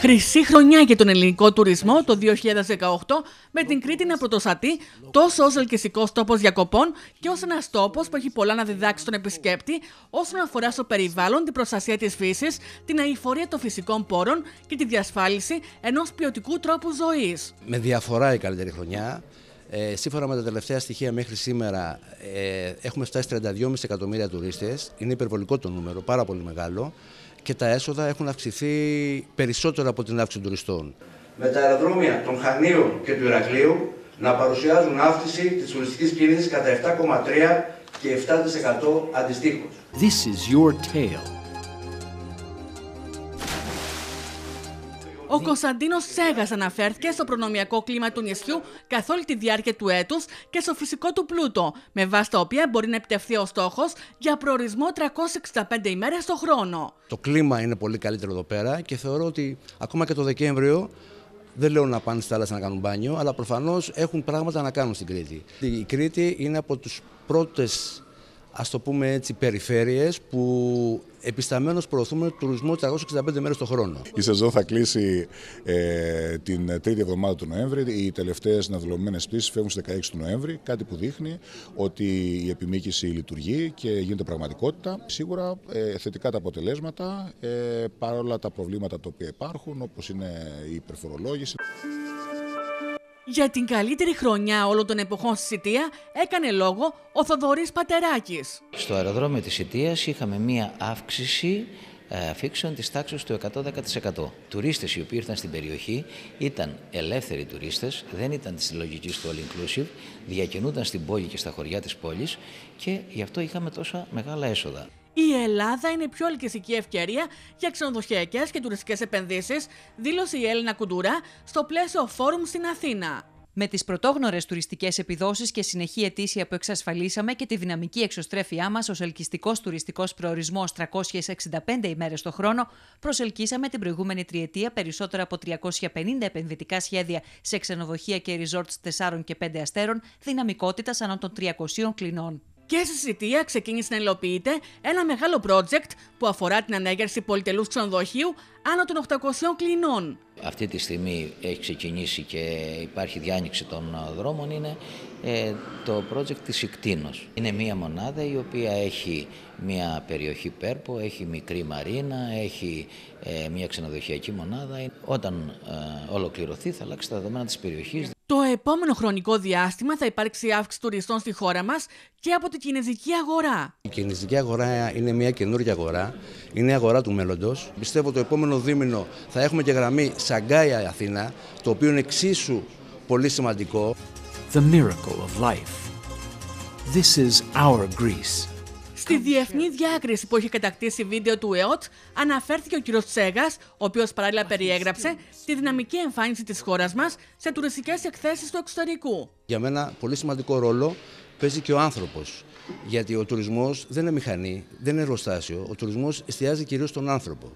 Χρυσή χρονιά για τον ελληνικό τουρισμό το 2018 με την Κρήτη να πρωτοσατεί τόσο ως ελκυστικός τόπος διακοπών και ως ένας τόπος που έχει πολλά να διδάξει στον επισκέπτη όσον αφορά στο περιβάλλον, την προστασία της φύσης, την αηφορία των φυσικών πόρων και τη διασφάλιση ενός ποιοτικού τρόπου ζωής. Με διαφορά η καλύτερη χρονιά. Ε, σύμφωνα με τα τελευταία στοιχεία μέχρι σήμερα ε, έχουμε φτάσει 32,5 εκατομμύρια τουρίστες. Είναι υπερβολικό το νούμερο, πάρα πολύ μεγάλο και τα έσοδα έχουν αυξηθεί περισσότερο από την αύξηση των τουριστών. Με τα αεροδρόμια των Χανίων και του Ηρακλείου να παρουσιάζουν αύξηση της τουριστικής κίνησης κατά 7,3 και 7% αντιστοίχως. This is your tale. Ο Κωνσταντίνος Σέγας αναφέρθηκε στο προνομιακό κλίμα του νησιού καθ' όλη τη διάρκεια του έτους και στο φυσικό του πλούτο, με βάση τα οποία μπορεί να επιτευχθεί ο στόχος για προορισμό 365 ημέρες το χρόνο. Το κλίμα είναι πολύ καλύτερο εδώ πέρα και θεωρώ ότι ακόμα και το Δεκέμβριο δεν λέω να πάνε στη θάλασσα να κάνουν μπάνιο, αλλά προφανώς έχουν πράγματα να κάνουν στην Κρήτη. Η Κρήτη είναι από τους πρώτες ας το πούμε έτσι, περιφέρειες που επισταμένως προωθούμε τουρισμό 365 μέρες το χρόνο. Η σεζόν θα κλείσει ε, την τρίτη εβδομάδα του Νοέμβρη. Οι τελευταίες ναυλωμένες πτήσεις φεύγουν στις 16 του Νοέμβρη, κάτι που δείχνει ότι η επιμήκυση λειτουργεί και γίνεται πραγματικότητα. Σίγουρα ε, θετικά τα αποτελέσματα, ε, παρόλα τα προβλήματα τα οποία υπάρχουν, όπως είναι η υπερφορολόγηση. Για την καλύτερη χρονιά όλων των εποχών στη Σιτία έκανε λόγο ο Θοδωρής Πατεράκης. Στο αεροδρόμιο της Σιτίας είχαμε μία αύξηση ε, αφήξεων της τάξης του 110%. Τουρίστες οι οποίοι ήρθαν στην περιοχή ήταν ελεύθεροι τουρίστες, δεν ήταν της λογικής του all inclusive, διακινούνταν στην πόλη και στα χωριά της πόλης και γι' αυτό είχαμε τόσα μεγάλα έσοδα. Η Ελλάδα είναι πιο ελκυστική ευκαιρία για ξενοδοχειακές και τουριστικές επενδύσεις, δήλωσε η Έλληνα Κουντουρά στο πλαίσιο Φόρουμ στην Αθήνα. Με τις πρωτόγνωρες τουριστικές επιδόσεις και συνεχή αιτήσια που εξασφαλίσαμε και τη δυναμική εξωστρέφειά μας ως ελκυστικός τουριστικός προορισμός 365 ημέρες το χρόνο, προσελκύσαμε την προηγούμενη τριετία περισσότερα από 350 επενδυτικά σχέδια σε ξενοδοχεία και resorts 4 και 5 αστέρων, δυναμικότητα ανά των 300 κλινών και στη Σιτία ξεκίνησε να υλοποιείται ένα μεγάλο project που αφορά την ανέγερση πολυτελούς ξενοδοχείου άνω των 800 κλινών. Αυτή τη στιγμή έχει ξεκινήσει και υπάρχει διάνοιξη των δρόμων είναι ε, το project της Ικτίνος. Είναι μια μονάδα η οποία έχει μια περιοχή Πέρπο, έχει μικρή μαρίνα, έχει ε, μια ξενοδοχειακή μονάδα. Όταν ε, ολοκληρωθεί θα αλλάξει τα δεδομένα της περιοχής. Το επόμενο χρονικό διάστημα θα υπάρξει αύξηση τουριστών στη χώρα μας και από την κινέζικη αγορά. Η κινέζικη αγορά είναι μια καινούργια αγορά, είναι η αγορά του μέλλοντος. Πιστεύω το επόμενο δίμηνο θα έχουμε και γραμμή Σαγκάια Αθήνα, το οποίο είναι εξίσου πολύ σημαντικό. The miracle of life. This is our Greece. Στη διεθνή διάκριση που έχει κατακτήσει βίντεο του ΕΟΤ, αναφέρθηκε ο κ. Τσέγας, ο οποίος παράλληλα περιέγραψε τη δυναμική εμφάνιση της χώρας μας σε τουριστικές εκθέσεις του εξωτερικού. Για μένα, πολύ σημαντικό ρόλο παίζει και ο άνθρωπος. Γιατί ο τουρισμός δεν είναι μηχανή, δεν είναι εργοστάσιο. Ο τουρισμός εστιάζει κυρίως στον άνθρωπο.